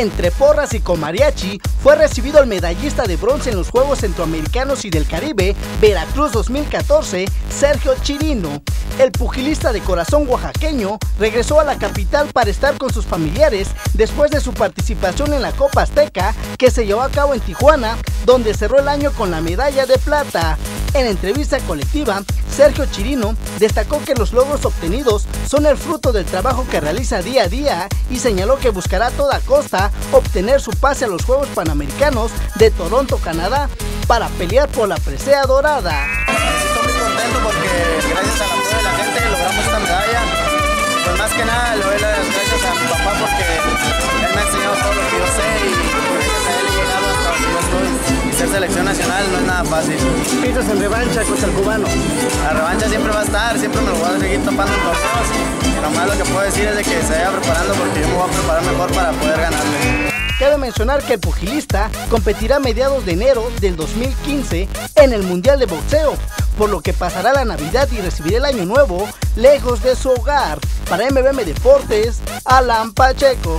Entre porras y con mariachi, fue recibido el medallista de bronce en los Juegos Centroamericanos y del Caribe, Veracruz 2014, Sergio Chirino. El pugilista de corazón oaxaqueño regresó a la capital para estar con sus familiares después de su participación en la Copa Azteca que se llevó a cabo en Tijuana, donde cerró el año con la medalla de plata. En entrevista colectiva, Sergio Chirino destacó que los logros obtenidos son el fruto del trabajo que realiza día a día y señaló que buscará a toda costa obtener su pase a los Juegos Panamericanos de Toronto, Canadá, para pelear por la presea dorada. Estoy muy contento porque gracias al apoyo de la gente logramos esta medalla. Pues más que nada le doy las gracias a mi papá porque selección nacional no es nada fácil. ¿Piensas en revancha contra el cubano? La revancha siempre va a estar, siempre me lo voy a seguir topando en torneos. Y nomás lo que puedo decir es de que se vaya preparando porque yo me voy a preparar mejor para poder ganarle. Cabe mencionar que el pugilista competirá a mediados de enero del 2015 en el Mundial de Boxeo, por lo que pasará la Navidad y recibirá el Año Nuevo lejos de su hogar. Para MBM Deportes, Alan Pacheco.